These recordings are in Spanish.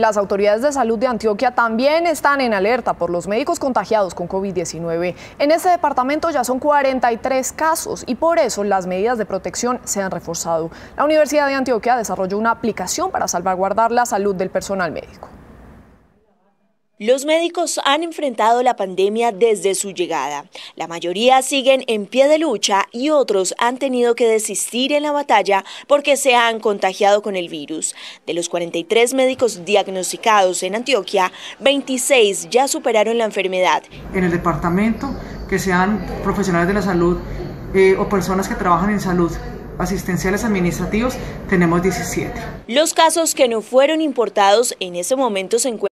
Las autoridades de salud de Antioquia también están en alerta por los médicos contagiados con COVID-19. En este departamento ya son 43 casos y por eso las medidas de protección se han reforzado. La Universidad de Antioquia desarrolló una aplicación para salvaguardar la salud del personal médico. Los médicos han enfrentado la pandemia desde su llegada. La mayoría siguen en pie de lucha y otros han tenido que desistir en la batalla porque se han contagiado con el virus. De los 43 médicos diagnosticados en Antioquia, 26 ya superaron la enfermedad. En el departamento, que sean profesionales de la salud eh, o personas que trabajan en salud asistenciales administrativos, tenemos 17. Los casos que no fueron importados en ese momento se encuentran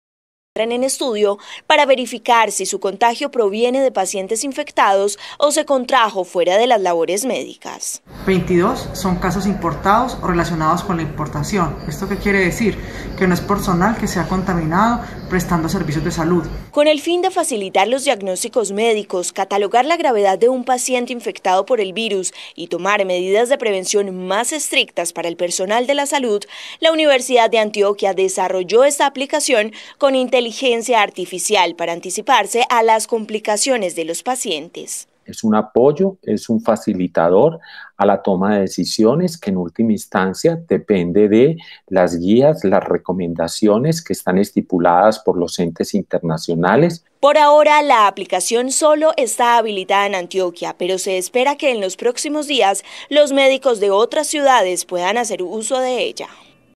en estudio para verificar si su contagio proviene de pacientes infectados o se contrajo fuera de las labores médicas. 22 son casos importados o relacionados con la importación. ¿Esto qué quiere decir? Que no es personal que se ha contaminado prestando servicios de salud. Con el fin de facilitar los diagnósticos médicos, catalogar la gravedad de un paciente infectado por el virus y tomar medidas de prevención más estrictas para el personal de la salud, la Universidad de Antioquia desarrolló esta aplicación con inteligencia inteligencia artificial para anticiparse a las complicaciones de los pacientes. Es un apoyo, es un facilitador a la toma de decisiones que en última instancia depende de las guías, las recomendaciones que están estipuladas por los entes internacionales. Por ahora, la aplicación solo está habilitada en Antioquia, pero se espera que en los próximos días los médicos de otras ciudades puedan hacer uso de ella.